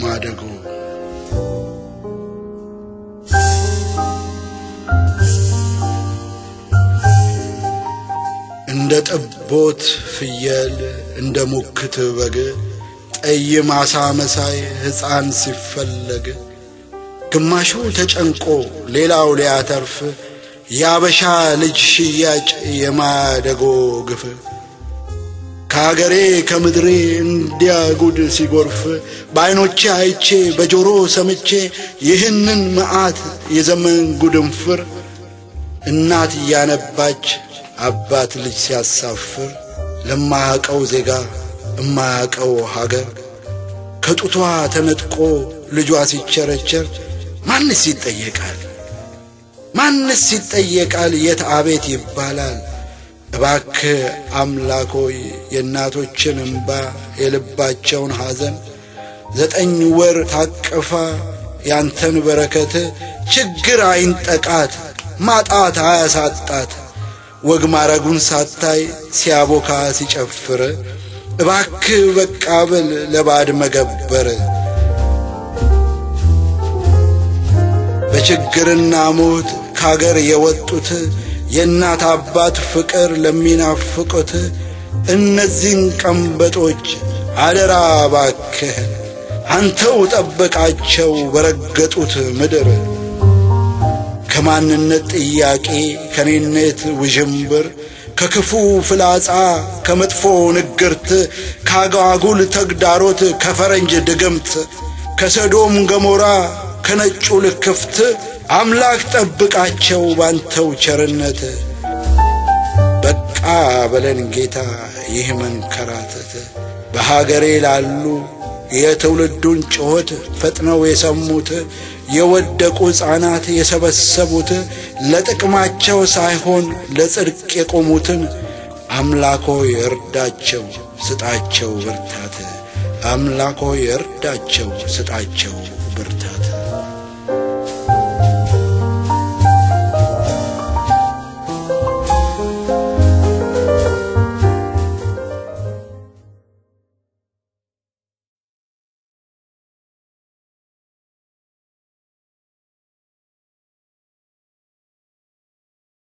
ማደጎ። እንደ ጠቦት ፍየል እንደ ሙክት በግ ጠይም አሳ መሳይ ሕፃን ሲፈለግ ግማሹ ተጨንቆ ሌላው ሊያተርፍ የአበሻ ልጅ ሽያጭ የማደጎ ግፍ። ከአገሬ ከምድሬ እንዲያ ጉድ ሲጎርፍ በዐይኖቼ አይቼ በጆሮ ሰምቼ ይህንን መዓት የዘመን ጉድንፍር እናት እያነባች አባት ልጅ ሲያሳፍር ለማያቀው ዜጋ እማያቀው ሀገር ከጡቷ ተነጥቆ ልጇ ሲቸረቸር ማንስ ይጠየቃል? ማንስ ይጠየቃል? የት አቤት ይባላል? እባክህ አምላኮይ የእናቶችን እምባ የልባቸውን ሐዘን ዘጠኝ ወር ታቅፋ ያንተን በረከት ችግር አይንጠቃት ማጣት አያሳጣት። ወግ ማረጉን ሳታይ ሲያቦካ ሲጨፍር እባክህ በቃ በል ለባዕድ መገበር። በችግርና ሞት ካገር የወጡት የእናት አባት ፍቅር ለሚናፍቁት እነዚህን ቀንበጦች አደራ ባክህ አንተው ጠበቃቸው በረገጡት ምድር። ከማንነት ጥያቄ ከኔነት ውዥንብር ከክፉ ፍላጻ ከመጥፎ ንግርት ከአጓጉል ተግዳሮት ከፈረንጅ ድግምት ከሰዶም ገሞራ ከነጩ ልክፍት አምላክ ጠብቃቸው ባንተው ቸርነት። በቃ በለን ጌታ ይህ መንከራተት በሀገሬ ላሉ የትውልዱን ጩኸት ፈጥነው የሰሙት የወደቁ ሕፃናት የሰበሰቡት ለጥቅማቸው ሳይሆን ለጽድቅ የቆሙትን አምላኮ እርዳቸው ስጣቸው ብርታት። አምላኮ እርዳቸው ስጣቸው